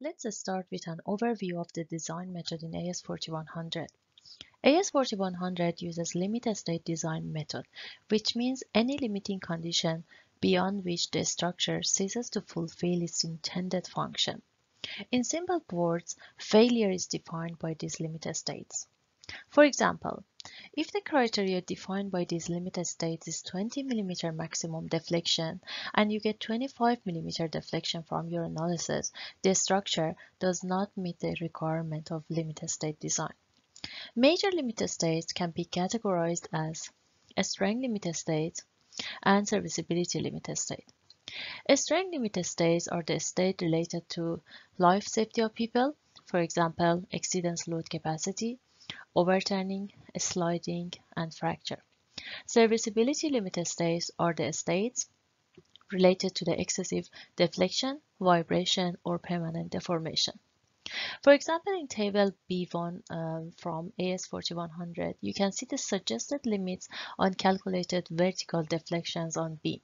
Let's start with an overview of the design method in AS4100. AS4100 uses limited state design method, which means any limiting condition beyond which the structure ceases to fulfill its intended function. In simple words, failure is defined by these limited states. For example, if the criteria defined by these limited states is 20 mm maximum deflection and you get 25 mm deflection from your analysis, the structure does not meet the requirement of limited state design. Major limited states can be categorized as a strength limited state and serviceability limited state. A strength limited states are the state related to life safety of people, for example, exceedance load capacity, overturning, sliding, and fracture. Serviceability limited states are the states related to the excessive deflection, vibration, or permanent deformation. For example, in table B1 um, from AS4100, you can see the suggested limits on calculated vertical deflections on B.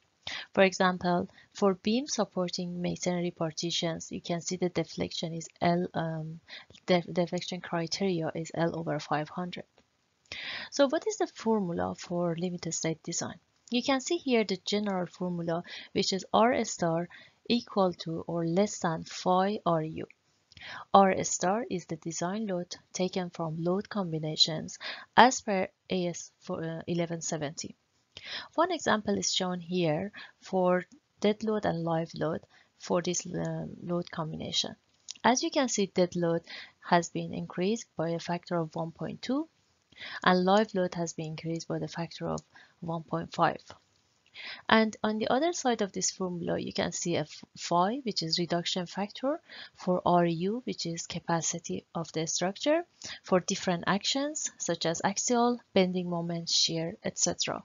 For example, for beam supporting masonry partitions, you can see the deflection is L, um, def deflection criteria is L over 500. So what is the formula for limited state design? You can see here the general formula, which is R star equal to or less than phi RU. R star is the design load taken from load combinations as per AS 1170. One example is shown here for dead load and live load for this um, load combination. As you can see, dead load has been increased by a factor of 1.2 and live load has been increased by the factor of 1.5. And on the other side of this formula, you can see a phi, which is reduction factor, for RU, which is capacity of the structure, for different actions, such as axial, bending moment, shear, etc.